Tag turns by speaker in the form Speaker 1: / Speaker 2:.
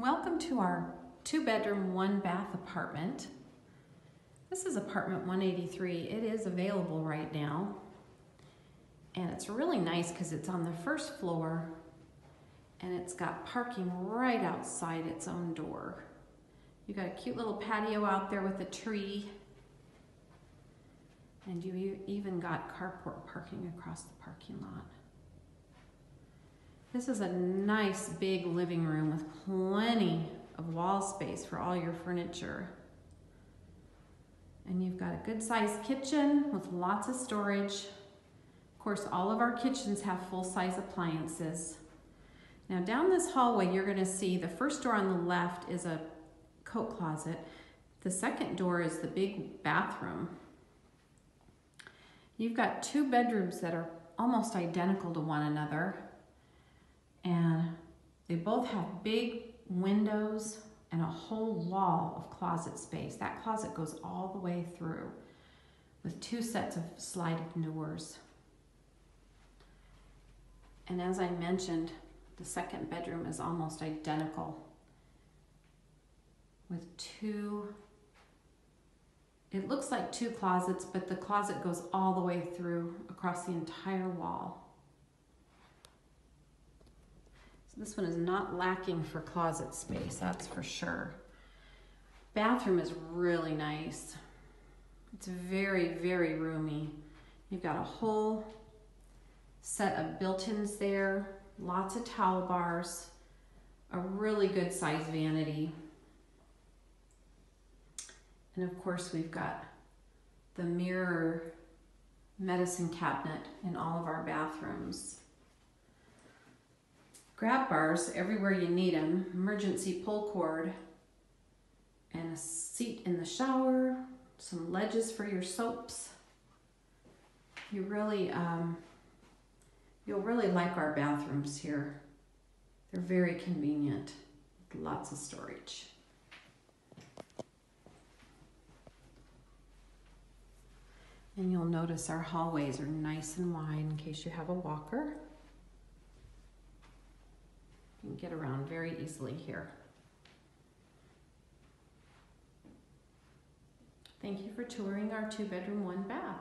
Speaker 1: Welcome to our two bedroom, one bath apartment. This is apartment 183. It is available right now. And it's really nice because it's on the first floor and it's got parking right outside its own door. You got a cute little patio out there with a tree. And you even got carport parking across the parking lot. This is a nice big living room with plenty of wall space for all your furniture. And you've got a good sized kitchen with lots of storage. Of course, all of our kitchens have full size appliances. Now down this hallway, you're gonna see the first door on the left is a coat closet. The second door is the big bathroom. You've got two bedrooms that are almost identical to one another and they both have big windows and a whole wall of closet space. That closet goes all the way through with two sets of sliding doors. And as I mentioned, the second bedroom is almost identical with two, it looks like two closets, but the closet goes all the way through across the entire wall. This one is not lacking for closet space, that's for sure. Bathroom is really nice. It's very, very roomy. You've got a whole set of built-ins there, lots of towel bars, a really good size vanity. And of course we've got the mirror medicine cabinet in all of our bathrooms grab bars everywhere you need them, emergency pull cord, and a seat in the shower, some ledges for your soaps. You really, um, you'll really like our bathrooms here. They're very convenient, lots of storage. And you'll notice our hallways are nice and wide in case you have a walker. Can get around very easily here. Thank you for touring our two bedroom, one bath.